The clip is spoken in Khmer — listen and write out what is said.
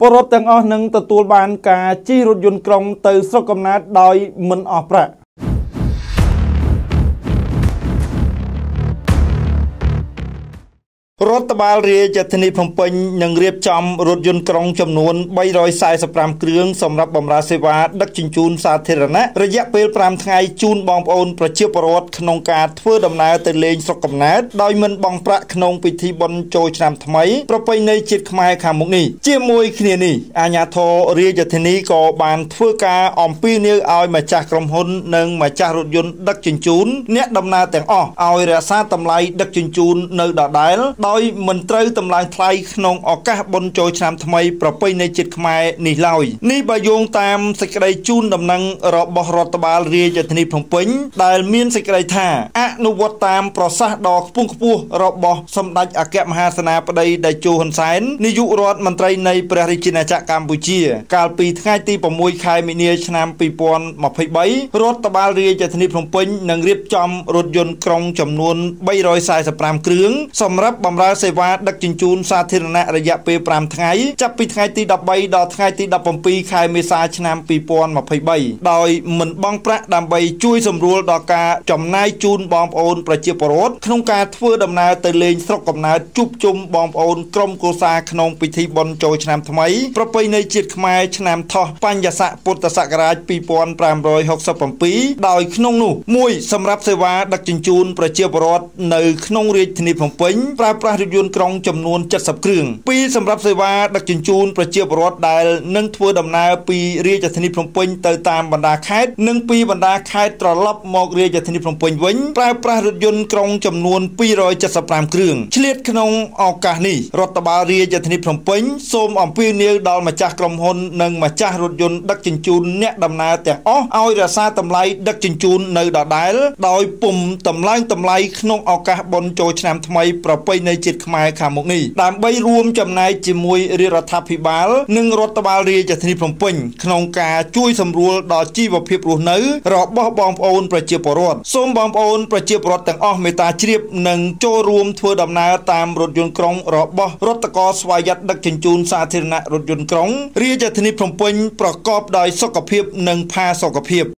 ពលរដ្ឋទាំងអស់នឹងទទួលបានការជិះរថយន្តក្រុងទៅស្រុកកំណើតដោយមិនអស់ប្រាក់ រដ្ឋបាលរាជធានីភ្នំពេញនឹងរៀបចំរថយន្តក្រុងចំនួន345គ្រឿងសម្រាប់បម្រើសេវាដឹកជញ្ជូនសាធារណៈរយៈពេល5ថ្ងៃជូនបងប្អូនប្រជាពលរដ្ឋក្នុងការធ្វើដំណើរទៅលេងស្រុកកំណើតដោយមិនបង់ប្រាក់ក្នុងពិធីបុណ្យចូលឆ្នាំថ្មីប្រពៃណីជាតិខ្មែរខាងមុខនេះជាមួយគ្នានេះអាជ្ញាធររាជធានីក៏បានធ្វើការអំពាវនាវឲ្យម្ចាស់ក្រុមហ៊ុននិងម្ចាស់រថយន្តដឹកជញ្ជូនអ្នកដំណើរទាំងអស់ឲ្យរក្សាតម្លៃដឹកជញ្ជូននៅដដែលដោយមិនត្រូវតម្លើងថ្លៃក្នុងឱកាសបុណ្យចូលឆ្នាំថ្មីប្រពៃណីជាតិខ្មែរនេះឡើយនេះបើយោងតាមសេចក្តីជូនដំណឹងរបស់រដ្ឋបាលរាជធានីភ្នំពេញដែលមានសេចក្តីថាអនុវត្តតាមប្រសាសន៍ដ៏ខ្ពង់ខ្ពស់របស់សម្ដេចអគ្គមហាសេនាបតីតេជោហ៊ុនសែននាយករដ្ឋមន្ត្រីនៃព្រះរាជាណាចក្រកម្ពុជា កាលពីថ្ងៃទី6ខែមីនាឆ្នាំ2023រដ្ឋបាលរាជធានីភ្នំពេញនឹងរៀបចំរថយន្តក្រុងចំនួន345គ្រឿងសម្រាប់បម្រើសេវាដឹកជញ្ជូនសាធារណៈរយៈពេល5ថ្ងៃចាប់ពីថ្ងៃទី13ដល់ថ្ងៃទី17ខែមេសាឆ្នាំ2023ដោយមិនបង់ប្រាក់ដើម្បីជួយសម្រួលដល់ការចំណាយជូនបងប្អូនប្រជាពលរដ្ឋក្នុងការធ្វើដំណើរទៅលេងស្រុកកំណើតជួបជុំបងប្អូនក្រុមគ្រួសារក្នុងពិធីបុណ្យចូលឆ្នាំថ្មីប្រពៃណីជាតិខ្មែរឆ្នាំថោះបញ្ញស័កពុទ្ធសករាជ2567ដោយក្នុងនោះមួយសម្រាប់សេវាដឹកជញ្ជូនប្រជាពលរដ្ឋនៅក្នុងរាជធានីភ្នំពេញប្រើប្រាស់រថយន្តក្រុងចំនួន70គ្រឿងពីរសម្រាប់សេវាដឹកជញ្ជូនប្រជាពលរដ្ឋដែលនឹងធ្វើដំណើរពីរាជធានីភ្នំពេញទៅតាមបណ្ដាខេត្តនិងពីបណ្ដាខេត្តត្រឡប់មករាជធានីភ្នំពេញវិញប្រើប្រាស់រថយន្តក្រុងចំនួន275គ្រឿងឆ្លៀតក្នុងឱកាសនេះរដ្ឋបាលរាជធានីភ្នំពេញសូមអំពាវនាវដល់ម្ចាស់ក្រុមហ៊ុននិងម្ចាស់រថយន្តដឹកជញ្ជូនអ្នកដំណើរទាំងអស់ឲ្យរក្សាតម្លៃដឹកជញ្ជូននៅដដែលដោយពុំតម្លើងតម្លៃក្នុងឱកាសបុណ្យចូលឆ្នាំថ្មីប្រពៃណីជាតិខ្មែរខាងមុខនេះដើម្បីរួមចំណែកជាមួយរាជរដ្ឋាភិបាល និងរដ្ឋបាលរាជធានីភ្នំពេញក្នុងការជួយសម្រួលដល់ជីវភាពរស់នៅ របស់បងប្អូនប្រជាពលរដ្ឋសូមបងប្អូនប្រជាពលរដ្ឋទាំងអស់មេត្តាជ្រាបនិងចូលរួមធ្វើដំណើរតាមរថយន្តក្រុងរបស់រដ្ឋកោស្វយ័តដឹកជញ្ជូនសាធារណៈរថយន្តក្រុងរាជធានីភ្នំពេញប្រកបដោយសុខភាពនិងផាសុកភាព